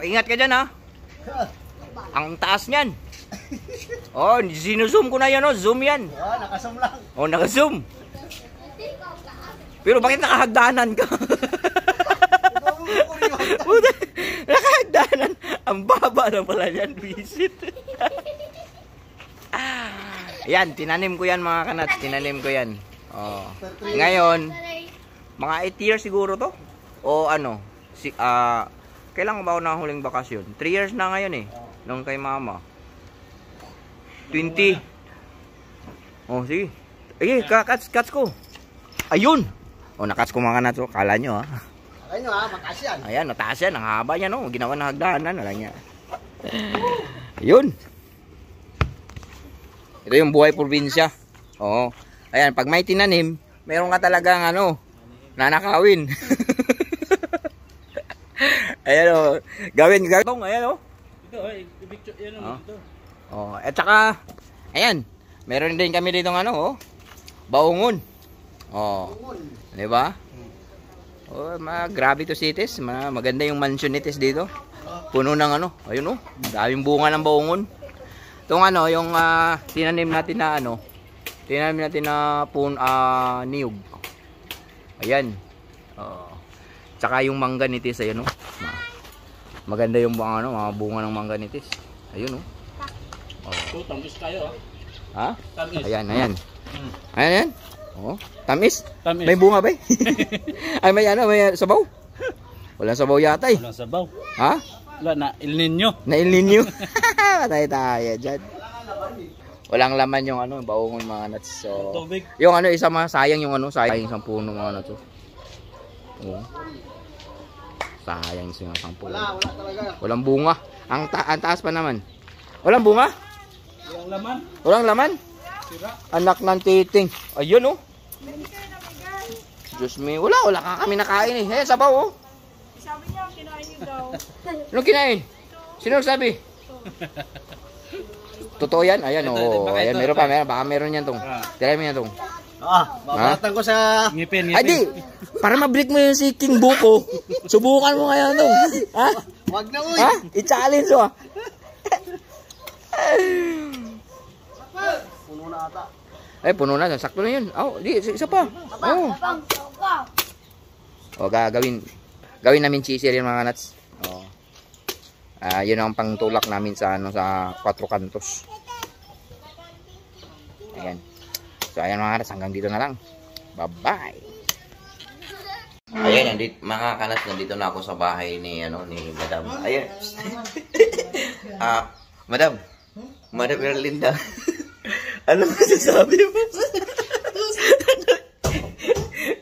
ingat ka dyan ha. Ang taas niyan. Oh, sinuzoom ko na yan oh. Zoom yan. Ah, nakasam lang. Oh, naka-zoom. Pero bakit nakahagdanan ka? Nakahagdanan. Ang baba na pala yan, visit. yan, tinanim ko yan mga kanats. Tinanim ko yan. Oh. Ngayon, mga 8 years siguro to. O ano, si, ah, kailan ba ako na huling bakasyon? 3 years na ngayon eh. Nung kay mama. 20. Oh, sige. Eh, kakats, kats ko. Ayun. Oh, nakats ko mga kanats. oh. Kala nyo ha. Ayun ha, makas yan. Ayan, nataas yan. Ang haba niya, no? Ginawa na hagdanan. Wala niya. Yun. Ito yung buhay probinsya. Oo. Ayan, pag may tinanim, meron ka talagang ano, nanakawin. ayan o. Gawin, gawin. Tong, ayan o. Ito, ay, picture yan Oh. naman ito. Oh, at saka, ayan, meron din kami dito ng ano, oh, baungon. Oh, di ba? Oh, ma grabe to cities, ma maganda yung mansion nitis dito. Puno ng ano, ayun oh, daming bunga ng baungon. Itong ano, yung ah, tinanim natin na ano, tinanim natin na pun ah, niyog. Ayan. Oh. Tsaka yung mangga nitis, ayun oh. Ma- Maganda yung mga ano, mga bunga ng mangga nitis. Ayun oh. Ito, tamis tayo ah. Ha? Tamis. Ayan, ayan. Mm. Ayan, ayan. Oh, tamis. Tamis. May bunga ba? eh? Ay, may ano, may sabaw. Walang sabaw yata eh. Walang sabaw. Ha? Wala na, El Nino. Nailin nyo. Patay tayo dyan. Walang laman yung ano, baungon mga nuts. So, yung ano, isa mga sayang yung ano, sayang isang puno mga nuts. Oh. Oo. Sayang yung isang puno. Wala, wala talaga. Walang bunga. Ang, ta ang taas pa naman. Walang bunga? Walang laman. Walang laman? Sira. Anak ng titing. Ayun oh. Diyos me. Wala, wala ka kami nakain eh. Eh, sabaw oh. Sabi niya, kinain niyo daw. Anong kinain? Sino nagsabi? Totoo yan? Ayan Ito, oh. Ayan, meron pa. Meron, baka meron yan tong. Ah. Try mo yan tong. Ah, babalatan ko sa... Ngipin, ngipin. Ay di, para ma-break mo yung si King Buko, subukan mo ngayon tong. Ha? Wag na, uy. Ha? I-challenge mo ah. Puno na ata. Ay, puno na. Sakto na yun. Oh, di, isa pa. Oh. O, gagawin. Gawin namin cheesy rin mga nuts. O. Ah, yun ang pangtulak namin sa ano sa Quatro Cantos. Ayan. So, ayan mga nuts. Hanggang dito na lang. Bye-bye. Ayan, nandito, mga kanas, nandito na ako sa bahay ni, ano, ni Madam. Ayan. ah, Madam. Madam Erlinda. ano masasabi mo?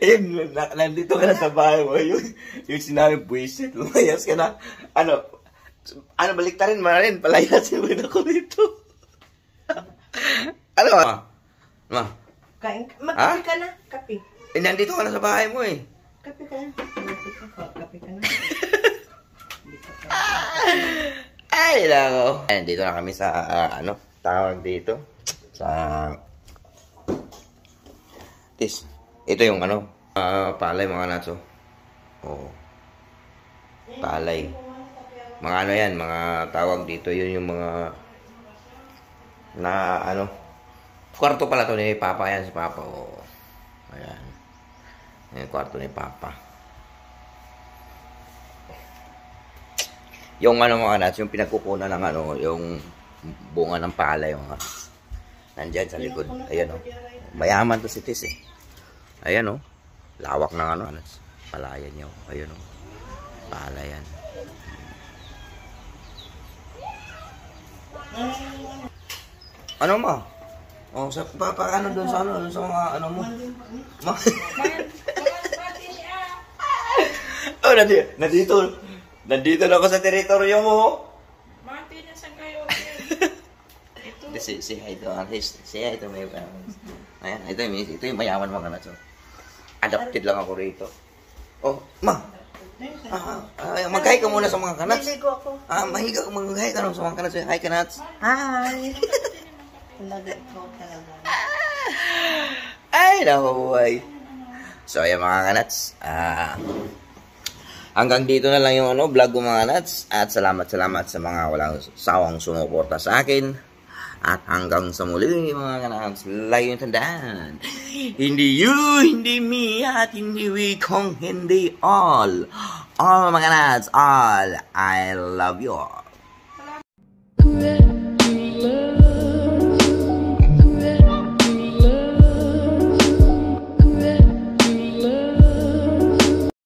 Ayun, na, nandito ka na sa bahay mo. Yung, yung sinabi, buwisit, lumayas ka na. Ano, ano, baliktarin mo na rin. Palayasin mo na ako dito. ano, ma? Ma, Kain ka. Magkape ka na. Kape. eh, nandito ka na sa bahay mo eh. Kape ka na. Kape ka. Na. Ay, nako. Ayan, dito na kami sa, ah, ano, tawag dito. Sa, this. Ito yung, ano, ah, palay mga naso. Oo. Palay. Mga ano yan, mga tawag dito, yun yung mga, na, ano, kwarto pala to ni Papa, yan si Papa, oo. Ayan. Yan yung kwarto ni Papa. Yung ano mga nuts, yung pinagkukunan ng ano, yung bunga ng palay mga nandyan sa likod. Ayan oh. Mayaman to si Tis eh. Ayan oh. Lawak ng ano, nuts. Palayan niyo. Ayan oh. Palayan. Ano mo? Oh, sa pa, pa ano doon sa ano, doon sa mga ano mo? Ma Oh, nandito, nandito. Nandito na ako sa teritoryo mo. Mati na sa kayo. Ito. Si si at least si ito may uh, ayan, ito yung ito yung mayaman mga anak so. Adopted lang ako rito. Oh, ma. Ah, ah, maghay ka muna sa mga kanats. Naligo ako. Ah, mahiga ka maghay ka sa mga kanats. Hi kanats. Hi. Talaga ikaw talaga. Ay, naku boy. So, ayan mga kanats. Ah, hanggang dito na lang yung ano, vlog ko mga nuts. At salamat, salamat sa mga walang sawang sumuporta sa akin. At hanggang sa muli mga nuts, lagi yung tandaan. Hindi you, hindi me, at hindi we, kung hindi all. All mga nuts, all. I love you all.